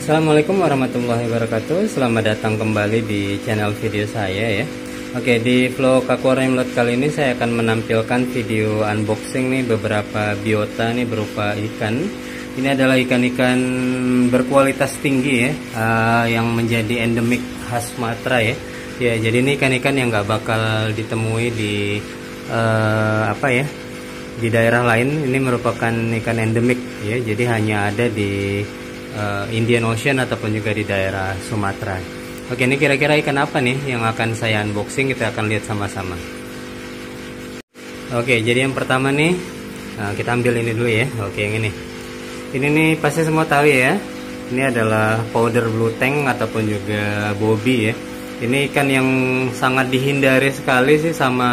Assalamualaikum warahmatullahi wabarakatuh. Selamat datang kembali di channel video saya ya. Oke di vlog aquarium lot kali ini saya akan menampilkan video unboxing nih beberapa biota nih berupa ikan. Ini adalah ikan-ikan berkualitas tinggi ya uh, Yang menjadi endemik khas Sumatera ya. Ya jadi ini ikan-ikan yang nggak bakal ditemui di uh, apa ya di daerah lain. Ini merupakan ikan endemik ya jadi hanya ada di uh, Indian Ocean ataupun juga di daerah Sumatera. Oke, ini kira-kira ikan apa nih yang akan saya unboxing kita akan lihat sama-sama. Oke, jadi yang pertama nih nah, kita ambil ini dulu ya. Oke, yang ini. Ini nih pasti semua tahu ya. Ini adalah powder blue tank ataupun juga bobby ya. Ini ikan yang sangat dihindari sekali sih sama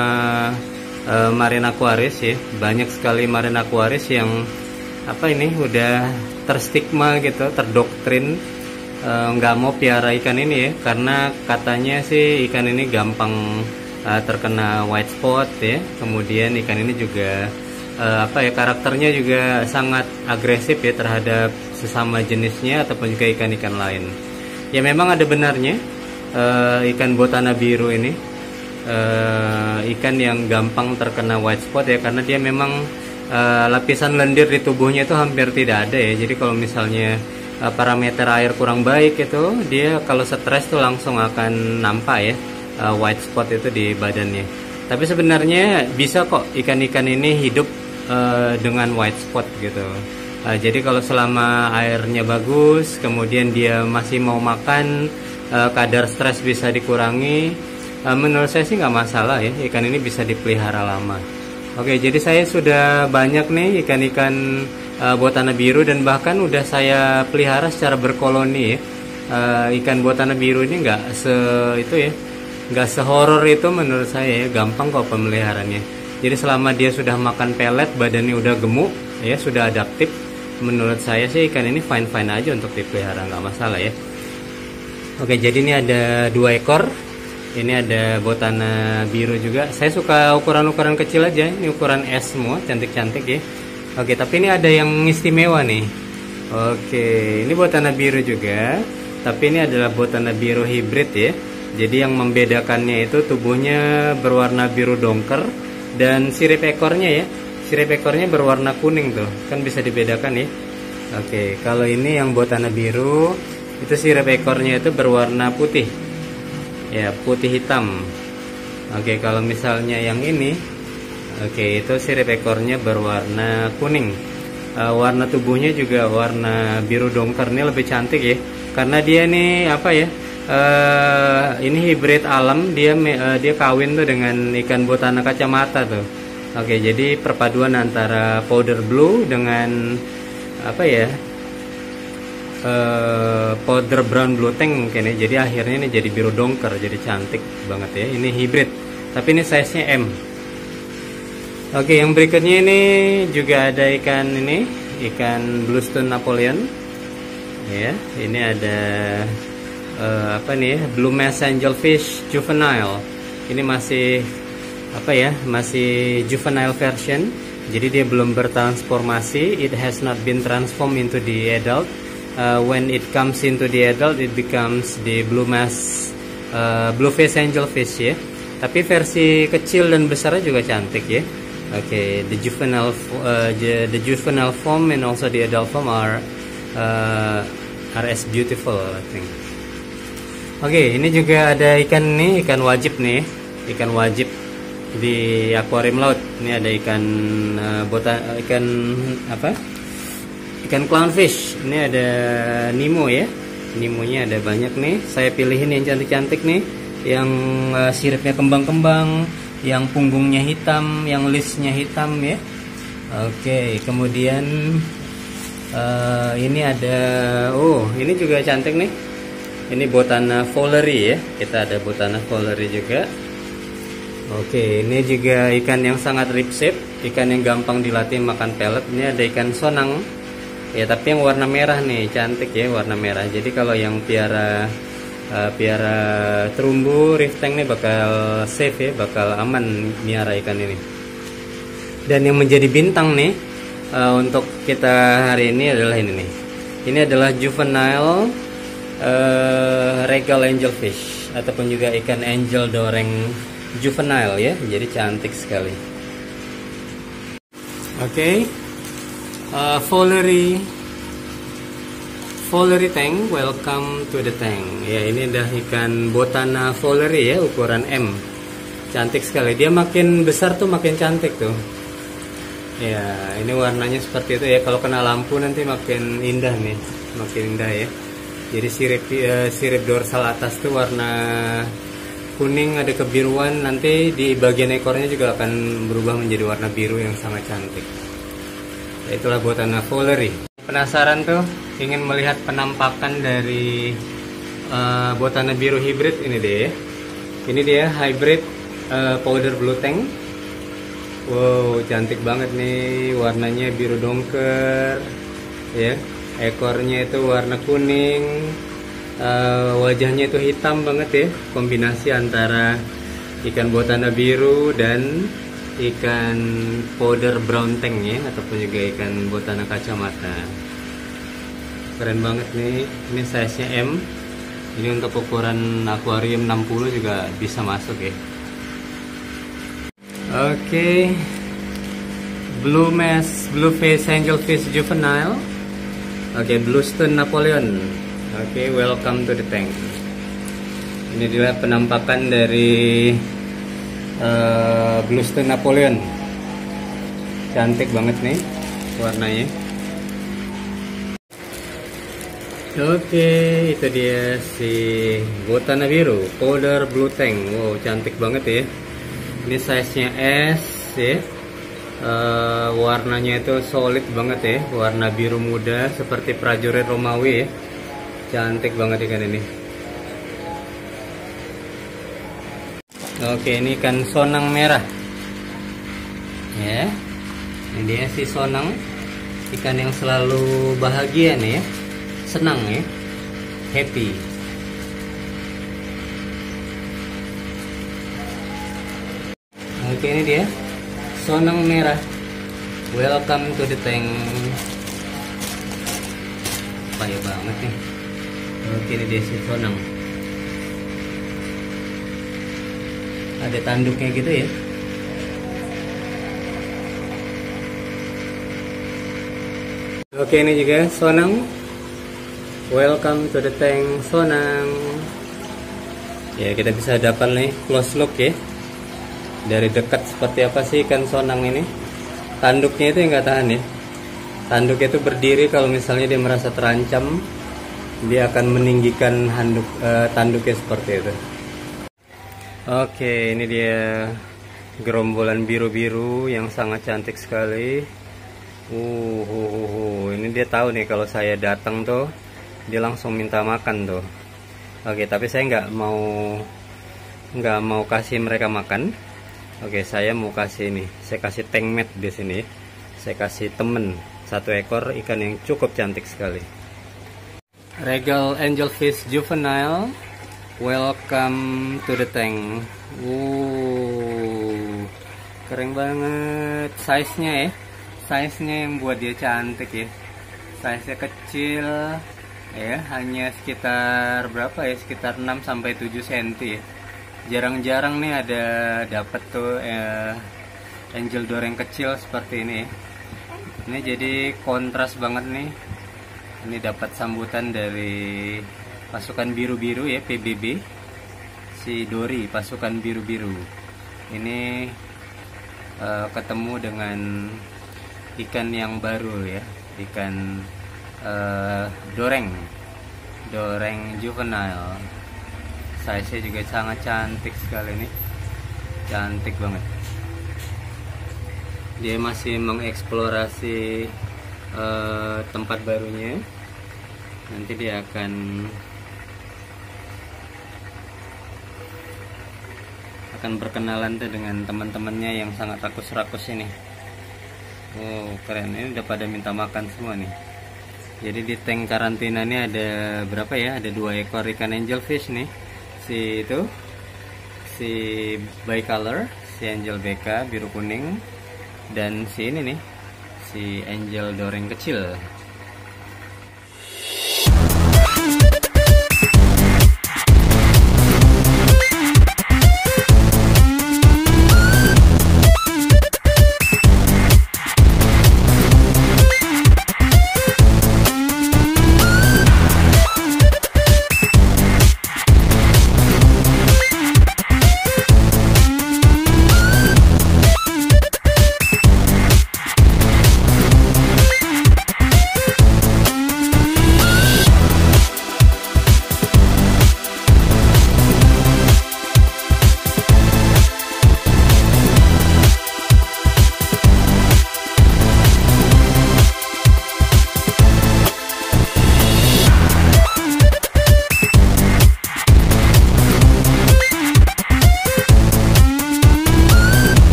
uh, marine aquarius ya. Banyak sekali marine aquarius yang apa ini udah terstigma gitu, terdoktrin eh, nggak e, mau piara ikan ini ya, karena katanya sih ikan ini gampang e, terkena white spot ya. Kemudian ikan ini juga e, apa ya karakternya juga sangat agresif ya terhadap sesama jenisnya ataupun juga ikan-ikan lain. Ya memang ada benarnya e, ikan botana biru ini e, ikan yang gampang terkena white spot ya karena dia memang uh, lapisan lendir di tubuhnya itu hampir tidak ada ya. Jadi kalau misalnya uh, parameter air kurang baik itu dia kalau stres tuh langsung akan nampak ya uh, white spot itu di badannya. Tapi sebenarnya bisa kok ikan-ikan ini hidup uh, dengan white spot gitu. Uh, jadi kalau selama airnya bagus kemudian dia masih mau makan uh, kadar stres bisa dikurangi menurut saya sih nggak masalah ya. Ikan ini bisa dipelihara lama Oke, jadi saya sudah banyak nih ikan-ikan uh, buatan biru dan bahkan udah saya pelihara secara berkoloni ya. Uh, ikan buatan biru ini nggak se itu ya, nggak sehoror itu menurut saya ya, gampang kok pemeliharaannya. Jadi selama dia sudah makan pelet, badannya udah gemuk, ya sudah adaptif, menurut saya sih ikan ini fine fine aja untuk dipelihara nggak masalah ya. Oke, jadi ini ada dua ekor ini ada botana biru juga. Saya suka ukuran-ukuran kecil aja. Ini ukuran S semua cantik-cantik ya. Oke tapi ini ada yang istimewa nih. Oke ini botana biru juga. Tapi ini adalah botana biru hybrid ya. Jadi yang membedakannya itu tubuhnya berwarna biru dongker dan sirip ekornya ya. Sirip ekornya berwarna kuning tuh. Kan bisa dibedakan ya. Oke kalau ini yang botana biru itu sirip ekornya itu berwarna putih ya putih hitam. Oke kalau misalnya yang ini oke itu sirip ekornya berwarna kuning. Uh, warna tubuhnya juga warna biru dongker. Ini lebih cantik ya karena dia nih apa ya uh, ini hybrid alam dia uh, dia kawin tuh dengan ikan botana kacamata tuh. Oke jadi perpaduan antara powder blue dengan apa ya uh, powder brown blue tank mungkin ya. Jadi akhirnya ini jadi biru dongker jadi cantik banget ya. Ini hybrid tapi ini size nya M. Oke yang berikutnya ini juga ada ikan ini ikan bluestone Napoleon. Ya ini ada uh, apa nih ya blue mass angelfish juvenile. Ini masih apa ya masih juvenile version. Jadi dia belum bertransformasi. It has not been transformed into the adult uh, when it comes into the adult it becomes the blue mass uh, blue face angel fish ya. Tapi versi kecil dan besarnya juga cantik ya. Oke okay, the juvenile uh, the juvenile form and also the adult form are uh, are as beautiful I think. Oke okay, ini juga ada ikan nih ikan wajib nih ikan wajib di akuarium laut. Ini ada ikan uh, botan ikan apa ikan clownfish. Ini ada Nemo ya. Nemonya ada banyak nih. Saya pilihin yang cantik-cantik nih. Yang uh, siripnya kembang-kembang yang punggungnya hitam yang listnya hitam ya. Oke kemudian uh, ini ada oh ini juga cantik nih. Ini botana fowleri ya. Kita ada botana fowleri juga. Oke, ini juga ikan yang sangat rip shape, ikan yang gampang dilatih makan pelet. Ini ada ikan sonang ya tapi yang warna merah nih cantik ya warna merah. Jadi kalau yang piara uh, piara terumbu reef tank nih bakal safe ya bakal aman miara ikan ini. Dan yang menjadi bintang nih uh, untuk kita hari ini adalah ini nih. Ini adalah juvenile uh, regal angelfish ataupun juga ikan angel doreng juvenile ya. Jadi cantik sekali. Oke. okay. Uh, Fowlery tank welcome to the tank. Ya ini adalah ikan botana Fowlery ya ukuran M. Cantik sekali. Dia makin besar tuh makin cantik tuh. Ya ini warnanya seperti itu. Ya kalau kena lampu nanti makin indah nih. Makin indah ya. Jadi sirip uh, sirip dorsal atas tuh warna kuning ada kebiruan. Nanti di bagian ekornya juga akan berubah menjadi warna biru yang sangat cantik itulah buatan Fowlery penasaran tuh ingin melihat penampakan dari uh, botana biru hybrid ini deh ini dia hybrid uh, powder blue tank. Wow cantik banget nih warnanya biru dongker ya. Ekornya itu warna kuning uh, wajahnya itu hitam banget ya. Kombinasi antara ikan botana biru dan ikan powder brown tank ya ataupun juga ikan botana kacamata. Keren banget nih. Ini size nya M. Ini untuk ukuran akuarium 60 juga bisa masuk ya. Oke. Blue mass blue face angelfish juvenile. Oke okay, bluestone napoleon. Oke welcome to the tank. Ini adalah penampakan dari uh, bluestone napoleon cantik banget nih warnanya Oke, itu dia si botana biru, powder blue tank. Wow, cantik banget ya. Ini size-nya S ya. Uh, warnanya itu solid banget ya, warna biru muda seperti prajurit Romawi ya. Cantik banget ikan ini. Oke, ini ikan sonang merah. Ya. Ini dia si sonang, ikan yang selalu bahagia nih ya. Senang ya. Happy. Oke ini dia. Sonang merah. Welcome to the tank. Payah banget nih. Oke ini dia si sonang ada tanduknya gitu ya Oke ini juga sonang Welcome to the tank Sonang. Ya kita bisa dapat nih close look ya. Dari dekat seperti apa sih ikan sonang ini? Tanduknya itu yang nggak tahan ya. Tanduknya itu berdiri kalau misalnya dia merasa terancam, dia akan meninggikan handuk uh, tanduknya seperti itu. Oke, ini dia gerombolan biru-biru yang sangat cantik sekali. Uh, uh, uh, uh, ini dia tahu nih kalau saya datang tuh dia langsung minta makan tuh. Oke tapi saya nggak mau nggak mau kasih mereka makan. Oke saya mau kasih ini. Saya kasih tank mat di sini. Saya kasih temen. Satu ekor ikan yang cukup cantik sekali. Regal angelfish juvenile welcome to the tank Wow, keren banget size nya ya size nya yang buat dia cantik ya size nya kecil ya hanya sekitar berapa ya sekitar 6 sampai 7 cm ya. Jarang-jarang nih ada dapat tuh eh, angel door yang kecil seperti ini. Ini jadi kontras banget nih. Ini dapat sambutan dari pasukan biru-biru ya PBB. Si Dori pasukan biru-biru. Ini eh, ketemu dengan ikan yang baru ya, ikan uh, doreng. Doreng juvenile. Size nya juga sangat cantik sekali nih. Cantik banget. Dia masih mengeksplorasi uh, tempat barunya. Nanti dia akan akan berkenalan tuh dengan teman-temannya yang sangat rakus-rakus ini. Oh keren. Ini udah pada minta makan semua nih. Jadi di tank karantina ini ada berapa ya? Ada dua ekor ikan angelfish nih. Si itu si bicolor si angel BK biru kuning dan si ini nih si angel doreng kecil